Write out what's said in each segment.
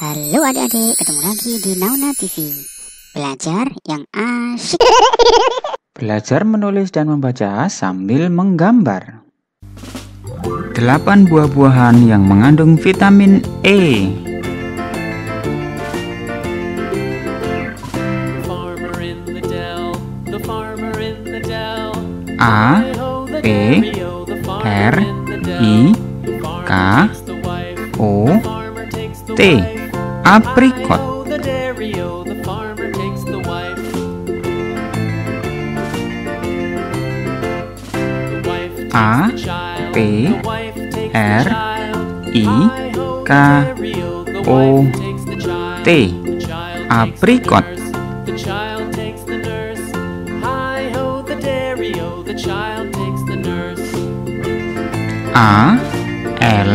Halo adik-adik, ketemu lagi di Nauna TV. Belajar yang asyik. Belajar menulis dan membaca sambil menggambar. 8 buah-buahan yang mengandung vitamin E. A P e, R I K O T apricot. A P R I K O T. Apricot. A L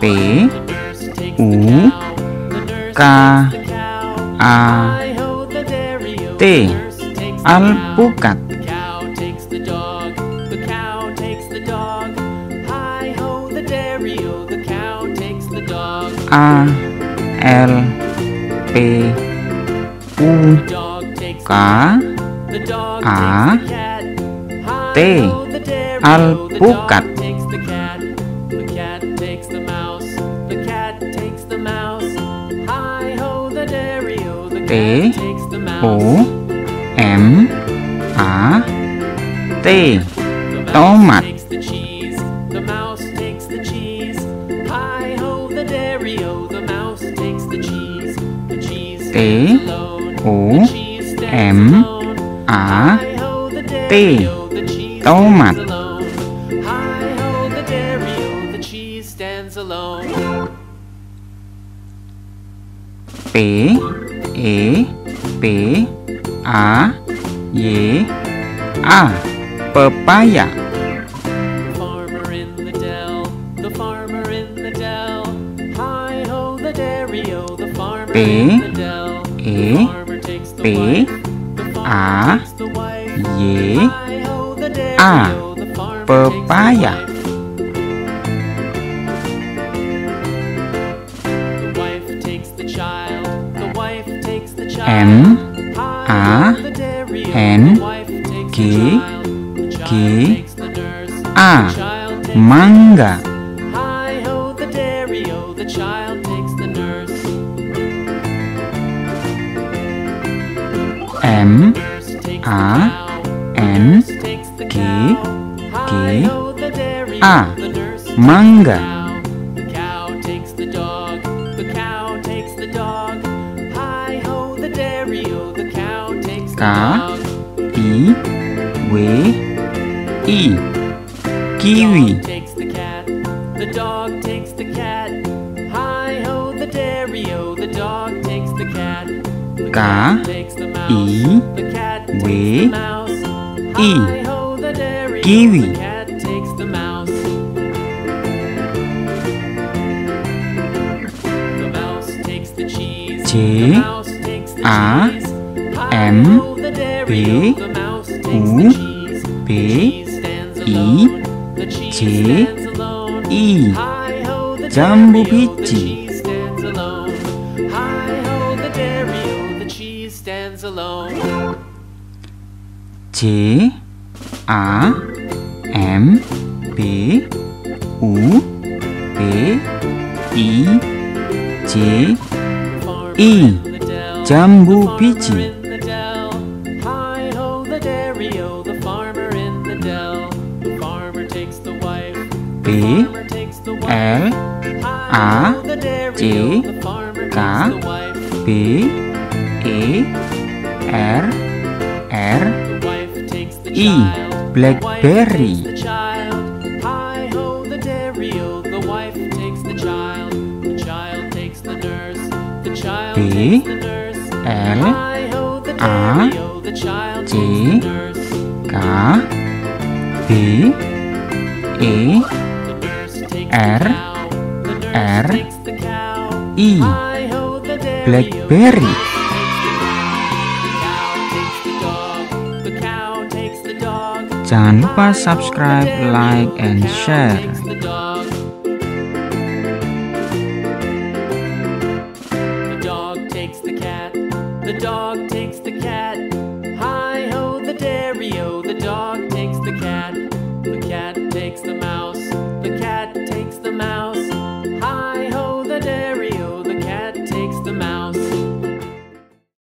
P U K A T Alpukat. A L P U K A T Alpukat. T U M A T. Tomat T U M A T. Tomat T E P A Y A. Pepaya. P E P A Y A. pepaya. M A N G G A. Mangga. M A N G G A. Mangga. I W E Kiwi. The dog takes the cat. Hi ho the the dog takes the cat. K I W E Kiwi. J A M B U B E J E 잠부 비치 J A M B U B E J E 잠부 비치 B L A C K B E R R I. Blackberry. B L A C K B E R R I Blackberry Jangan lupa subscribe, like, and share. the dog